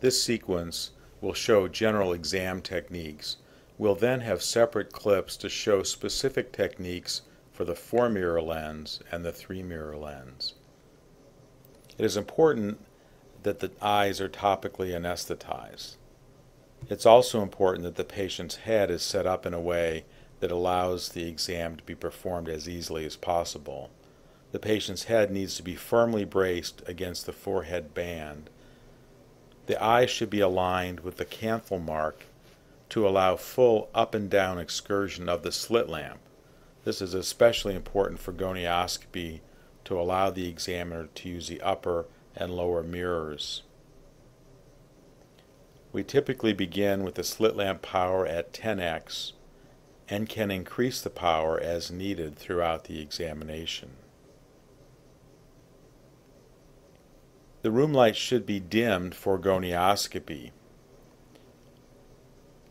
This sequence will show general exam techniques. We'll then have separate clips to show specific techniques for the four mirror lens and the three mirror lens. It is important that the eyes are topically anesthetized. It's also important that the patient's head is set up in a way that allows the exam to be performed as easily as possible. The patient's head needs to be firmly braced against the forehead band. The eye should be aligned with the canthal mark to allow full up and down excursion of the slit lamp. This is especially important for gonioscopy to allow the examiner to use the upper and lower mirrors. We typically begin with the slit lamp power at 10x and can increase the power as needed throughout the examination. The room light should be dimmed for gonioscopy.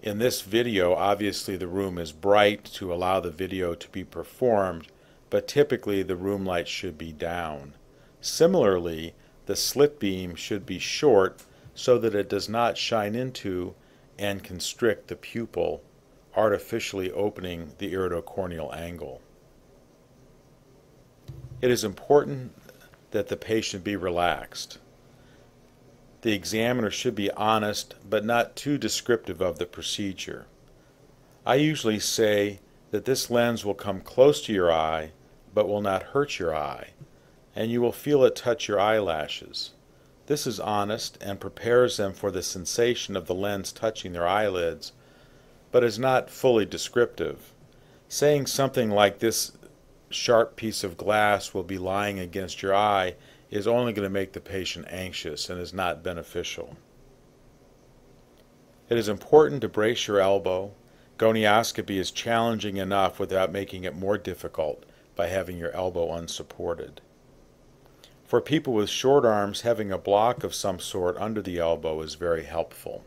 In this video, obviously the room is bright to allow the video to be performed, but typically the room light should be down. Similarly, the slit beam should be short so that it does not shine into and constrict the pupil, artificially opening the iridocorneal angle. It is important that the patient be relaxed. The examiner should be honest but not too descriptive of the procedure. I usually say that this lens will come close to your eye but will not hurt your eye, and you will feel it touch your eyelashes. This is honest and prepares them for the sensation of the lens touching their eyelids, but is not fully descriptive. Saying something like this sharp piece of glass will be lying against your eye is only going to make the patient anxious and is not beneficial. It is important to brace your elbow. Gonioscopy is challenging enough without making it more difficult by having your elbow unsupported. For people with short arms, having a block of some sort under the elbow is very helpful.